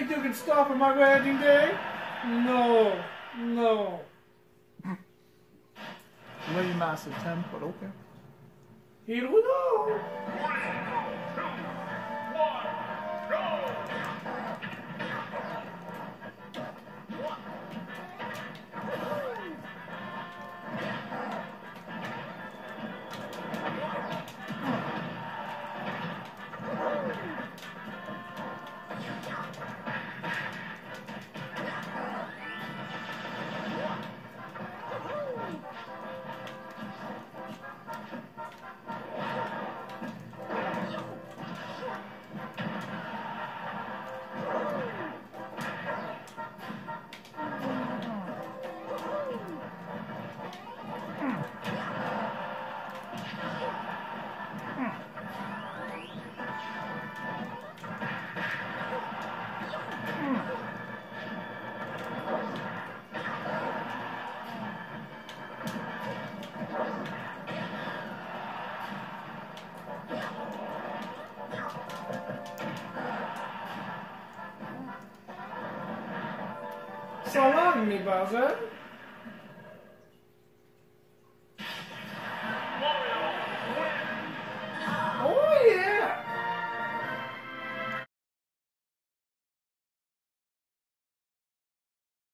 think you can stop on my wedding day? No, no. Really massive but okay. Here we go. So long, me Bowser.